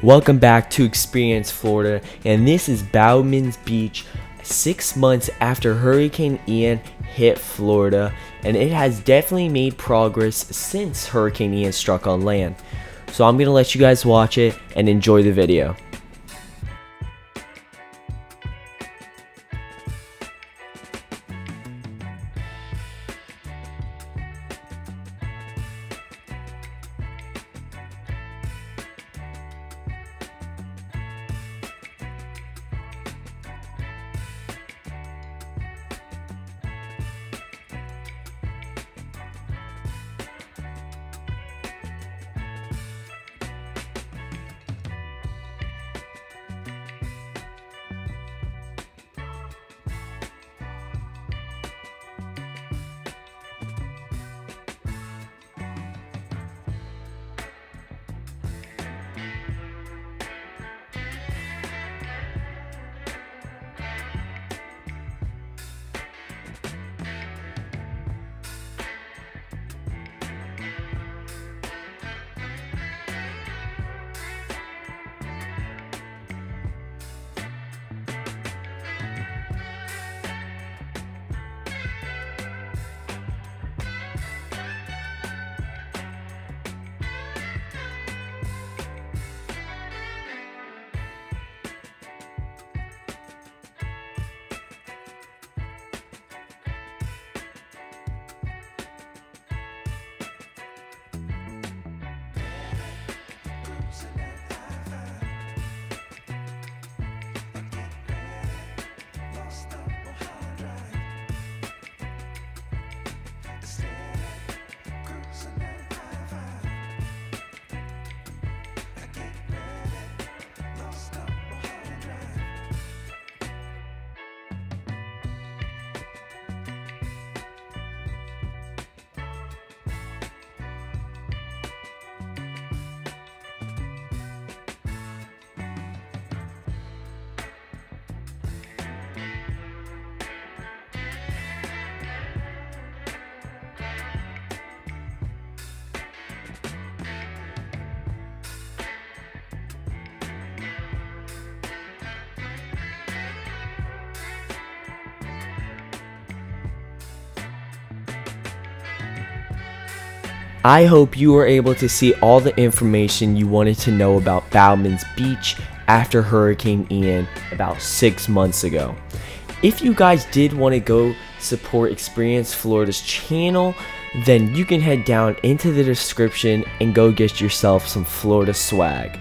Welcome back to Experience Florida, and this is Bowman's Beach six months after Hurricane Ian hit Florida, and it has definitely made progress since Hurricane Ian struck on land. So I'm gonna let you guys watch it and enjoy the video. I hope you were able to see all the information you wanted to know about Bowman's Beach after Hurricane Ian about six months ago. If you guys did want to go support Experience Florida's channel, then you can head down into the description and go get yourself some Florida swag.